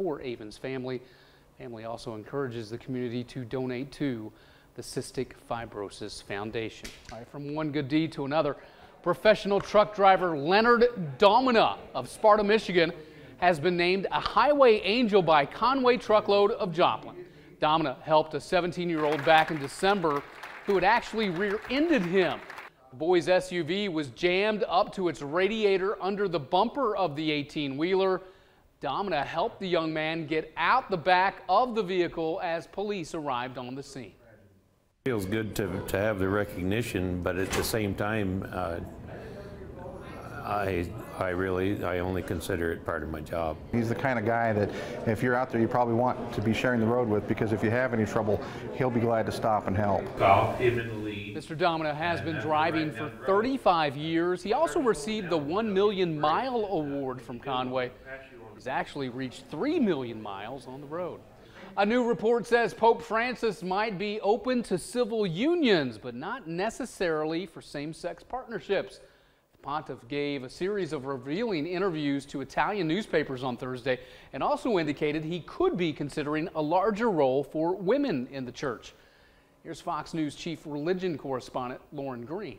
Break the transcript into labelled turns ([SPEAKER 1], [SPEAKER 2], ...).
[SPEAKER 1] for Avon's family. Family also encourages the community to donate to the Cystic Fibrosis Foundation. All right, from one good deed to another, professional truck driver Leonard Domina of Sparta, Michigan, has been named a highway angel by Con-way Truckload of Joplin. Domina helped a 17-year-old back in December who had actually rear-ended him. The boy's SUV was jammed up to its radiator under the bumper of the 18-wheeler. Domina helped the young man get out the back of the vehicle as police arrived on the scene.
[SPEAKER 2] It Feels good to, to have the recognition, but at the same time, uh, I, I really, I only consider it part of my job.
[SPEAKER 3] He's the kind of guy that if you're out there, you probably want to be sharing the road with because if you have any trouble, he'll be glad to stop and help.
[SPEAKER 1] Mr. Domina has been driving for 35 years. He also received the 1 million mile award from Con-way. He's actually reached 3 million miles on the road. A new report says Pope Francis might be open to civil unions, but not necessarily for same-sex partnerships. The pontiff gave a series of revealing interviews to Italian newspapers on Thursday and also indicated he could be considering a larger role for women in the church. Here's Fox News chief religion correspondent Lauren Green.